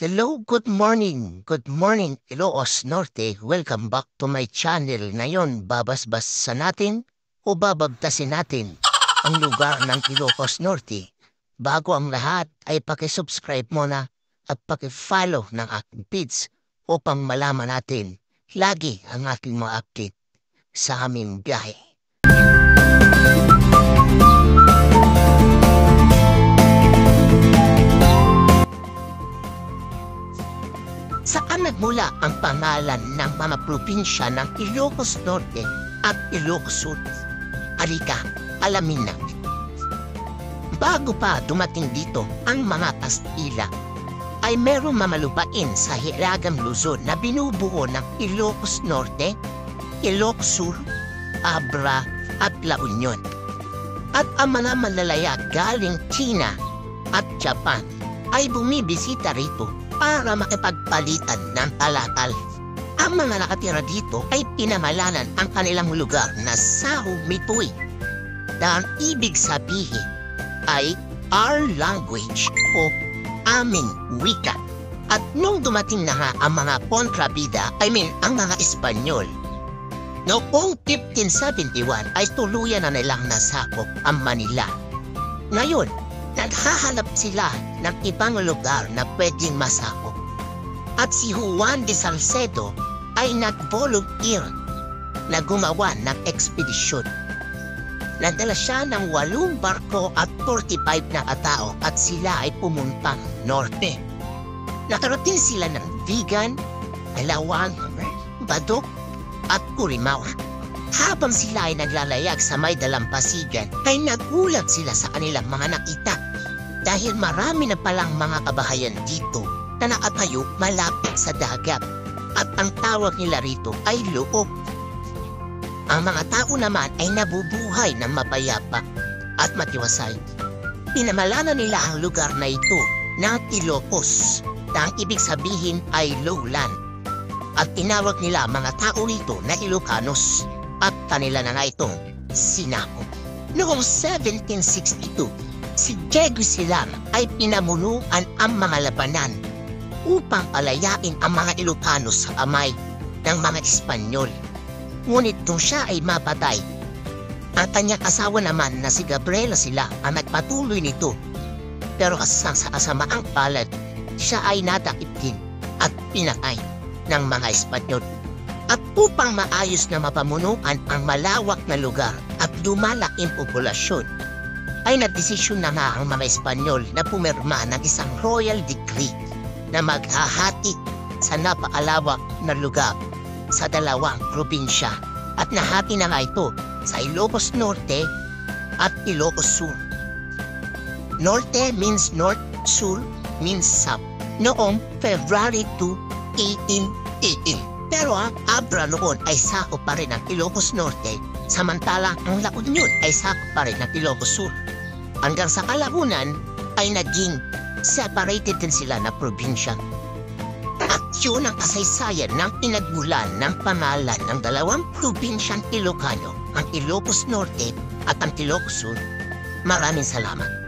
Hello, good morning. Good morning, Ilocos Norte. Welcome back to my channel. Ngayon, babasbas natin o babagtasin natin ang lugar ng Ilocos Norte. Bago ang lahat ay pakisubscribe muna at pakifollow ng aking feeds upang malaman natin lagi ang aking mga update sa aming biyahe. Saan nagmula ang pangalan ng mga probinsya ng Ilocos Norte at Ilocos Sur? Halika, alamin natin. Bago pa dumating dito ang mga Kastila, ay merong mamalupain sa Hilagang Luzon na binubuo ng Ilocos Norte, Ilocos Sur, Abra at La Union. At ang mga malalaya galing China at Japan ay bumibisita rito para makipagpalitan ng talatal. Ang mga nakatira dito ay pinamalanan ang kanilang lugar na Saho Mitoy. Na ang ibig sabihin ay our language o aming wika. At nung dumating na nga ang mga kontrabida, I mean ang mga Espanyol, noong 1571 ay tuluyan na nilang nasakop ang Manila. Ngayon, naghahanap sila ng ibang lugar na pwedeng masakop. At si Juan de Salcedo ay nag-volunteer na gumawa ng ekspedisyon. Nadala siya ng walong barko at 45 na katao at sila ay pumuntang norte. Nakarating sila ng Vigan, Alawang, Badok at Curimaw. Habang sila ay naglalayag sa may dalampasigan, ay nagulat sila sa kanilang mga nakita. Dahil marami na palang mga kabahayan dito na nakatayo malapit sa dagat. At ang tawag nila rito ay luok. Ang mga tao naman ay nabubuhay ng mapayapa at matiwasay. Pinamalanan nila ang lugar na ito na Ilocos na ang ibig sabihin ay lowland. At tinawag nila mga tao rito na Ilocanos at kanila na nga itong sinako. Noong 1762, si Diego Silam ay pinamunuan ang mga labanan upang palayain ang mga Ilocanos sa kamay ng mga Espanyol. Ngunit nung siya ay mapatay, ang kanyang asawa naman na si Gabriela sila ang nagpatuloy nito. Pero kasang sa kasamaang palad, siya ay natakip din at pinatay ng mga Espanyol. At upang maayos na mapamunuan ang malawak na lugar at lumalaking populasyon, ay nagdesisyon na nga ang mga Espanyol na pumirma ng isang royal decree na maghahati sa napaalawak na lugar sa dalawang probinsya at nahati na nga ito sa Ilocos Norte at Ilocos Sur. Norte means north, Sur means south. Noong February 2, 1818. Pero ang Abra noon ay sakop pa rin ng Ilocos Norte, samantalang ang La Union ay sakop pa rin ng Ilocos Sur. Hanggang sa kalahunan ay naging separated din sila na probinsya. At yun ang kasaysayan ng pinagmulan ng pangalan ng dalawang probinsyang Ilocano, ang Ilocos Norte at ang Ilocos Sur. Maraming salamat.